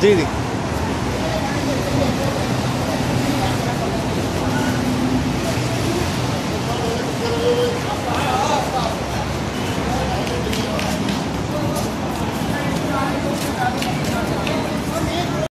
जी जी।